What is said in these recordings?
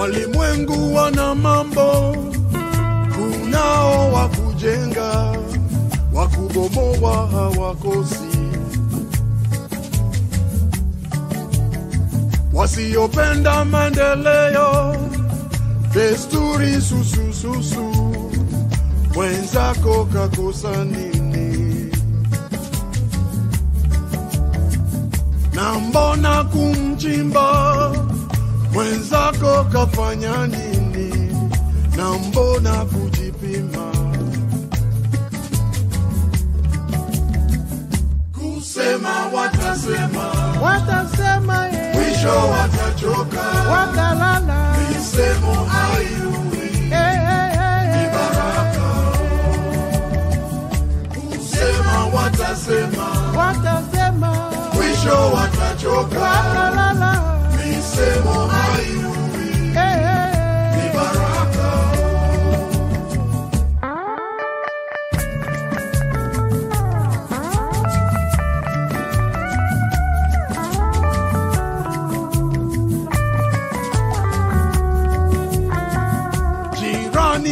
Walimwengu wana mambo, kunao wa kujenga, wa kubomoa hawakosi. Wasiopenda maendeleo, desturi susususu, mwenzako kakosa nini? Na mbona kumchimba mwenzako kafanya nini? Na mbona kujipima? Kusema watasema, watasema ye, mwisho watachoka. watalala Misemo haiui hey, hey, hey, ni eh. baraka. Kusema watasema, watasema mwisho watachoka. watalala Misemo haiui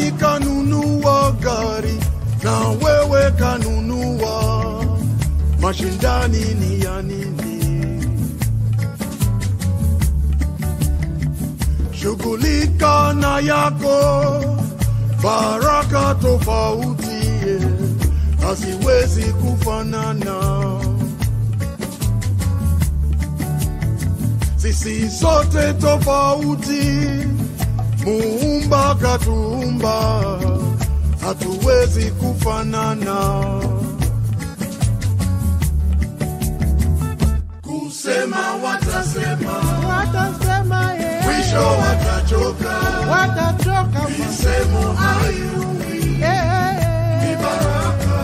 Jirani kanunua gari na wewe kanunua, mashindani ni ya nini? Shughulika na yako, baraka tofauti haziwezi kufanana. Sisi sote tofauti, muumba katuumba, hatuwezi kufanana. Kusema watasema, watasema yeah. mwisho watachoka. watachoka Misemo haiumi yeah, ni baraka.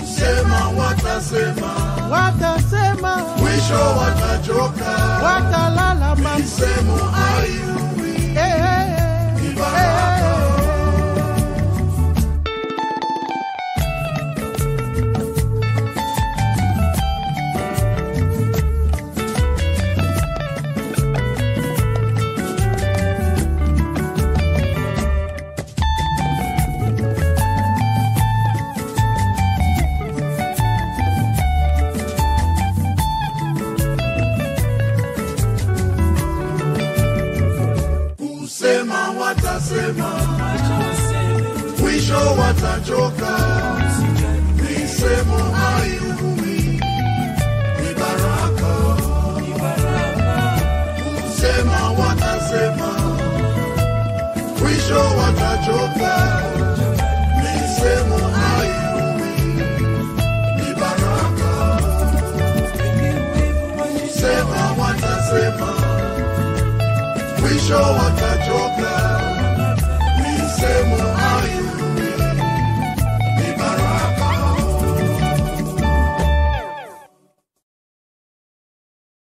Kusema watasema, watasema mwisho watachoka. Kusema watasema, mwisho watachoka. Misemo haiui ni baraka. Kusema watasema, mwisho watachoka. We show what a joke.